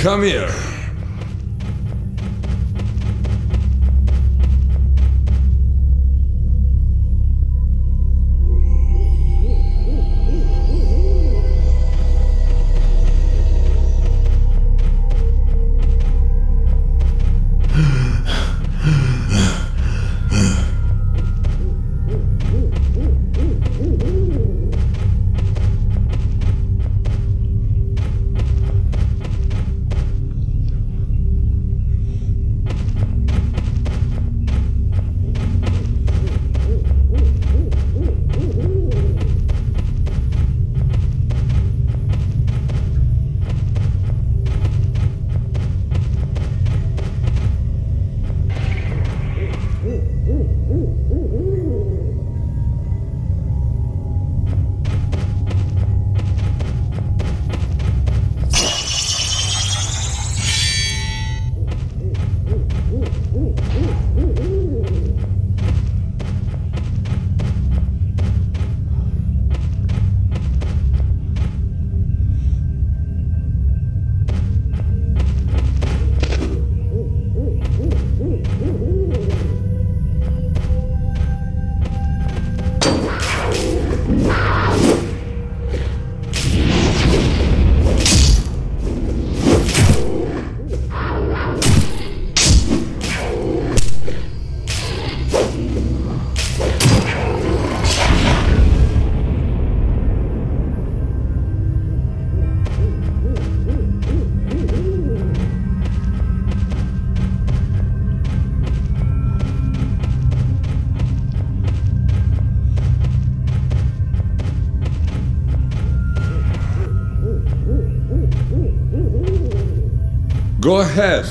Come here. Go ahead.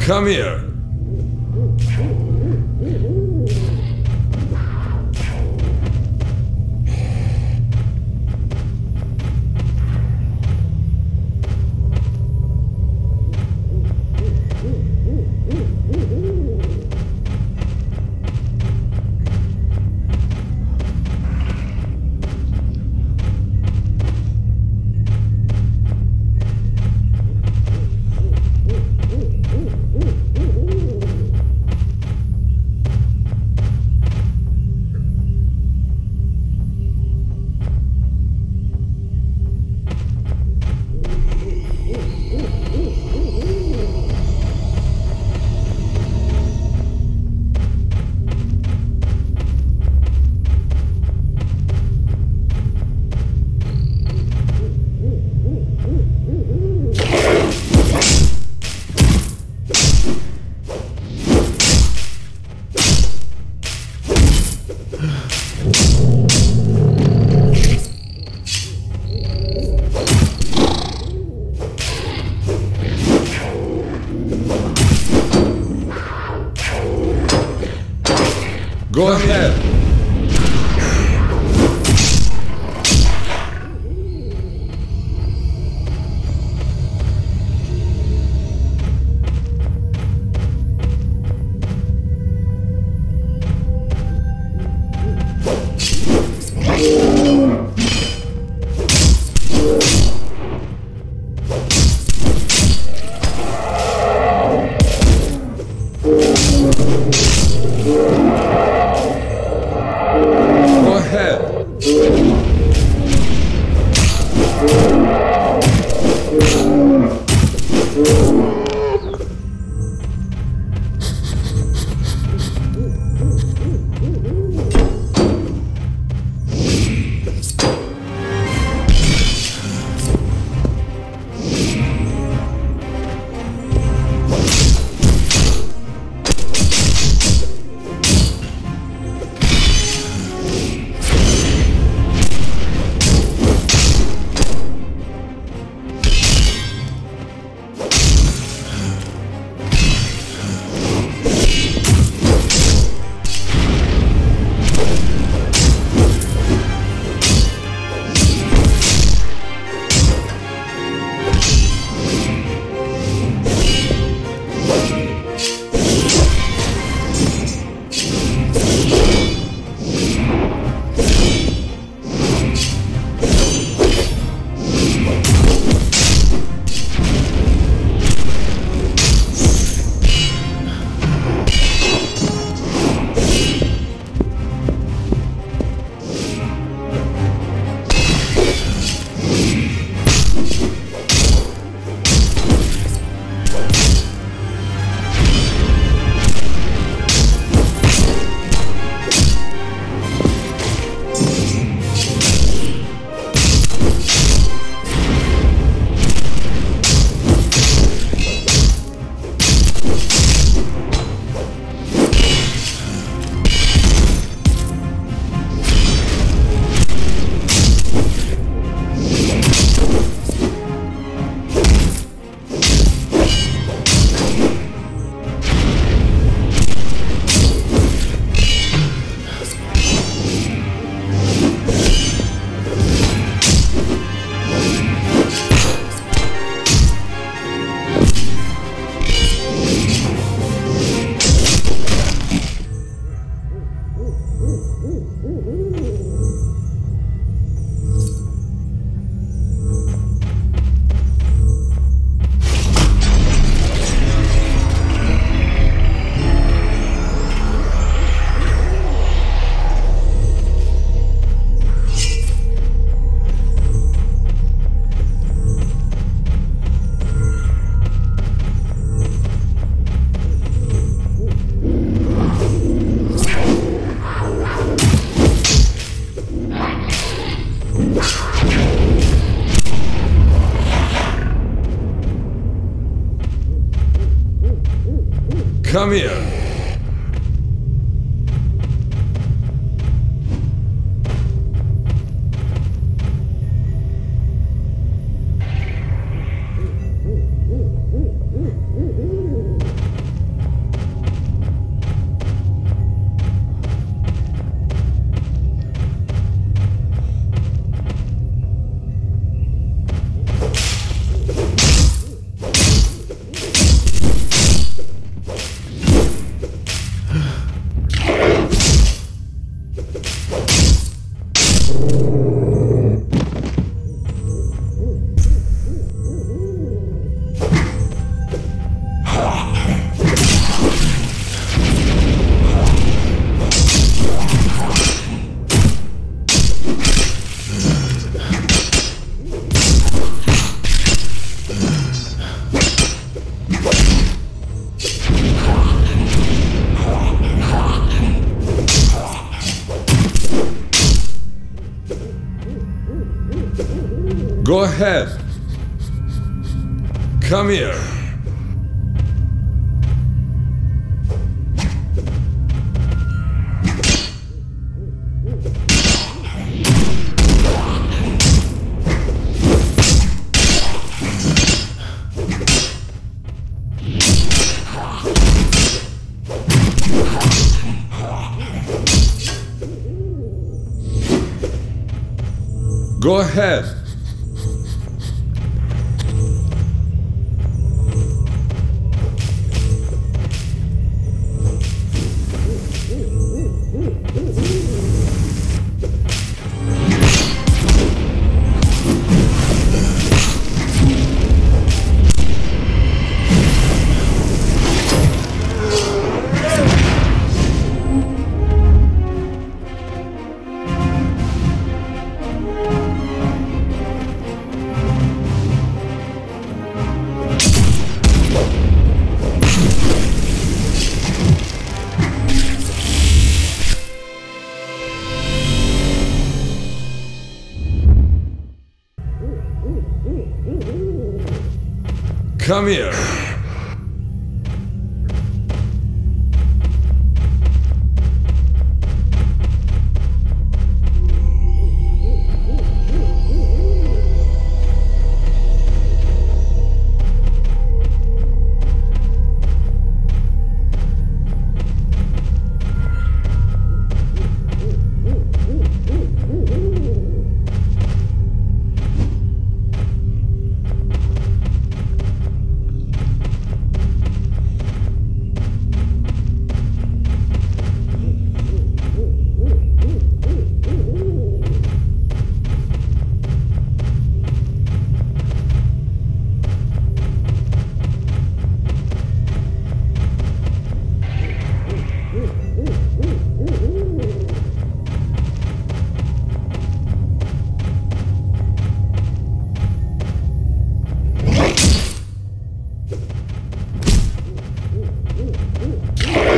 Come here. Go ahead. Go ahead. Come here. Go ahead. Come here. Ooh, ooh, ooh.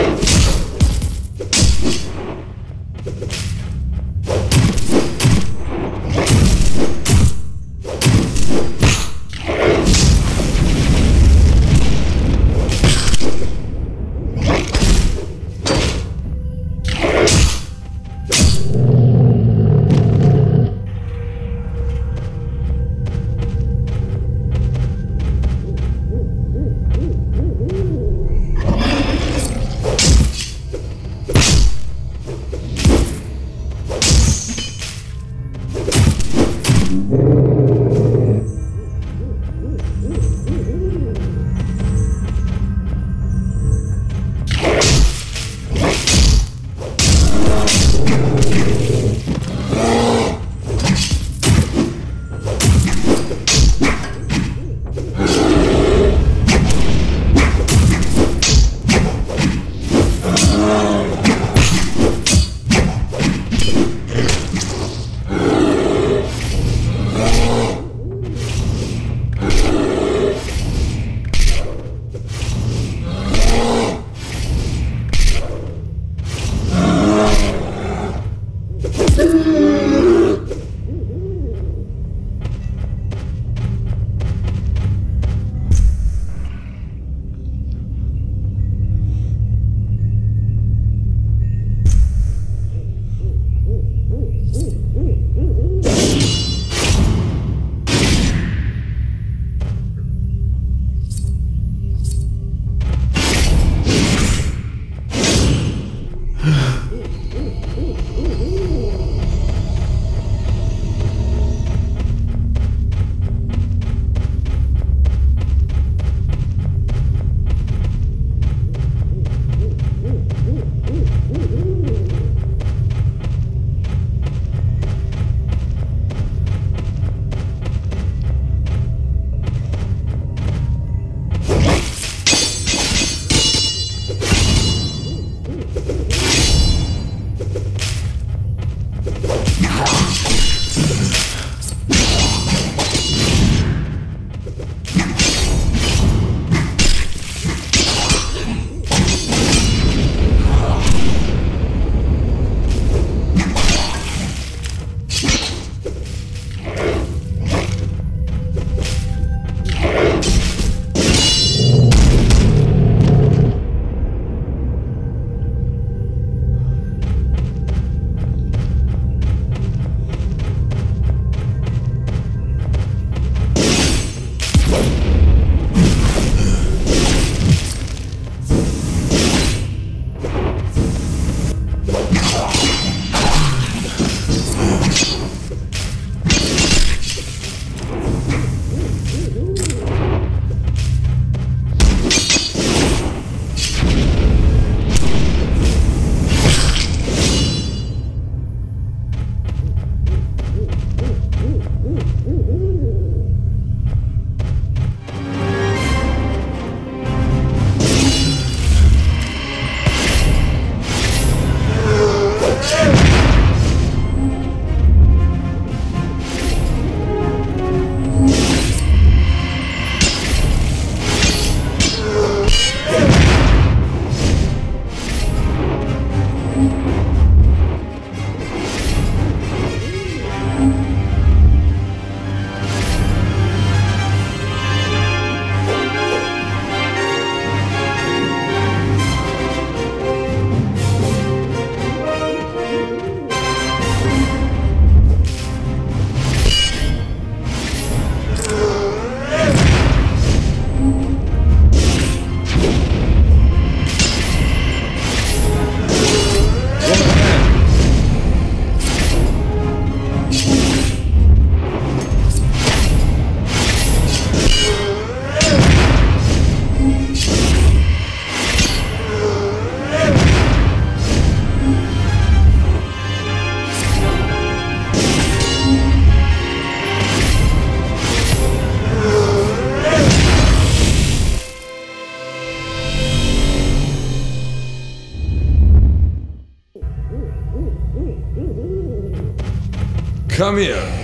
Come here.